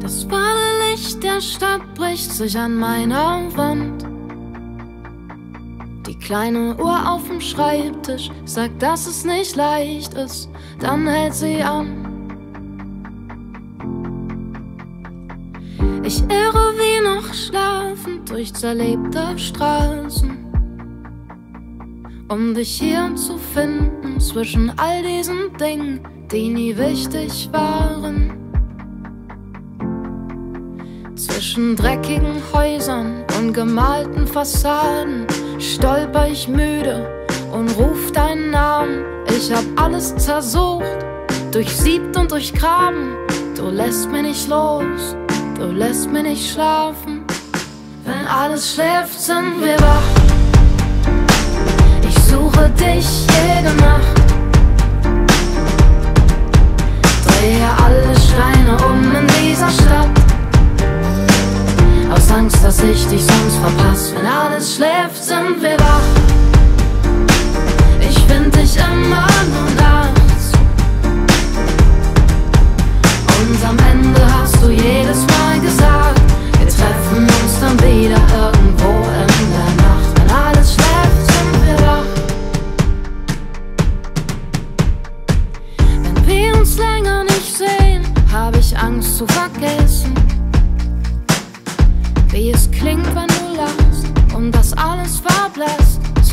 Das fahle Licht der Stadt bricht sich an meiner Wand. Die kleine Uhr auf dem Schreibtisch sagt, dass es nicht leicht ist, dann hält sie an. Ich irre wie noch schlafend durch zerlebte Straßen, um dich hier zu finden zwischen all diesen Dingen, die nie wichtig waren. Zwischen dreckigen Häusern und gemalten Fassaden stolper ich müde und ruf deinen Namen. Ich hab alles zersucht, durchsiebt und durchgraben. Du lässt mich nicht los, du lässt mich nicht schlafen. Wenn alles schläft, sind wir wach. Ich suche dich jede Nacht. Dass ich dich sonst verpasse. Wenn alles schläft, sind wir wach. Ich find dich immer nur nachts. Und am Ende hast du jedes Mal gesagt, wir treffen uns dann wieder irgendwo in der Nacht. Wenn alles schläft, sind wir wach. Wenn wir uns länger nicht sehen, hab ich Angst zu vergessen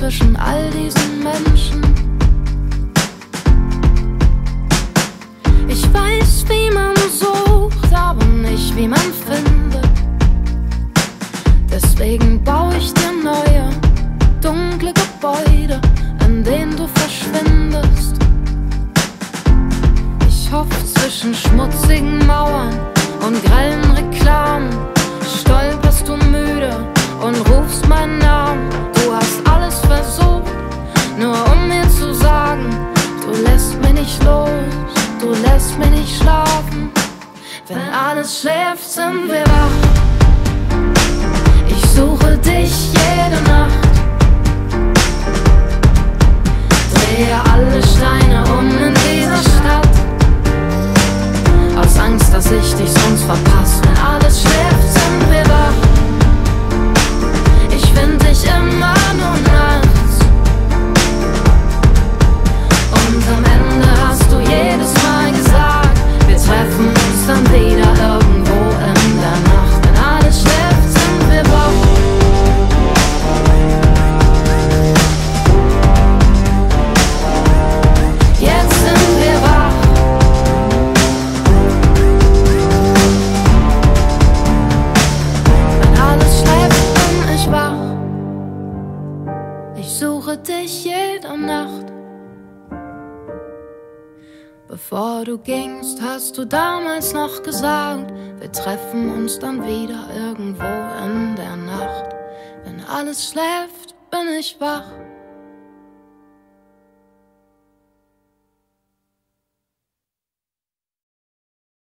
zwischen all diesen Menschen. Nicht schlafen. Wenn alles schläft, sind wir wach. Ich suche dich jede Nacht. Bevor du gingst, hast du damals noch gesagt, wir treffen uns dann wieder irgendwo in der Nacht. Wenn alles schläft, bin ich wach.